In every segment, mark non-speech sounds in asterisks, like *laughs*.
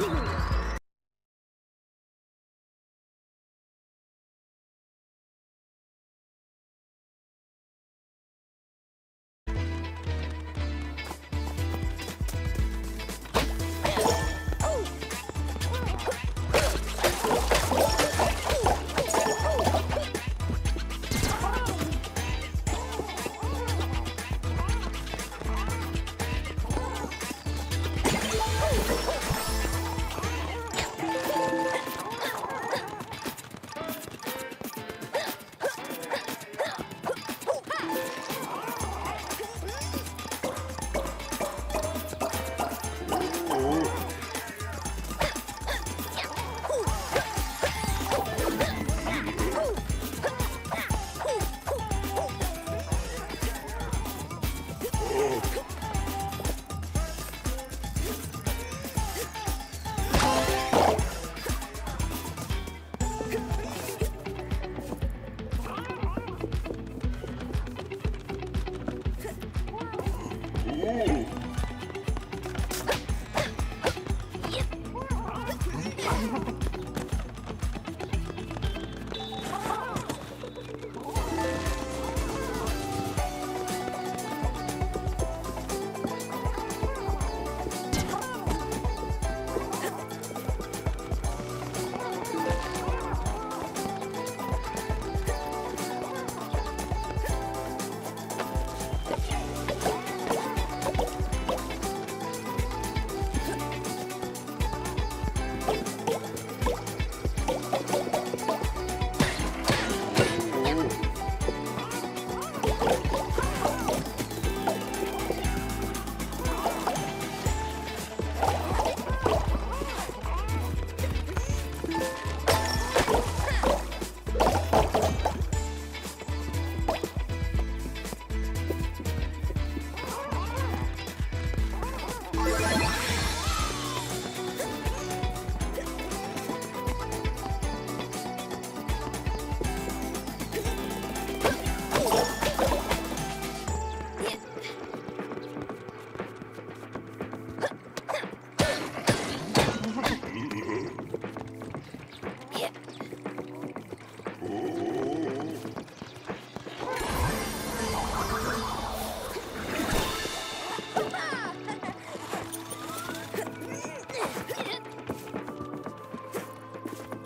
Woo! Ooh.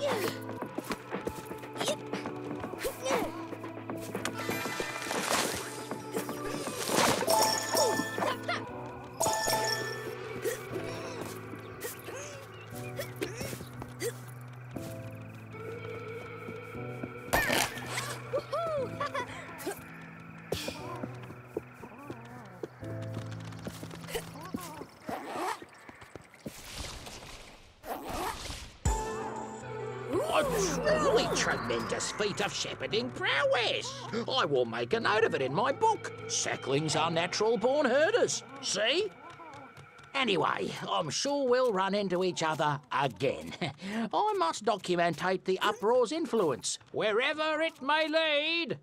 Yeah. A truly tremendous feat of shepherding prowess. I will make a note of it in my book. Sacklings are natural born herders. See? Anyway, I'm sure we'll run into each other again. *laughs* I must documentate the uproar's influence, wherever it may lead.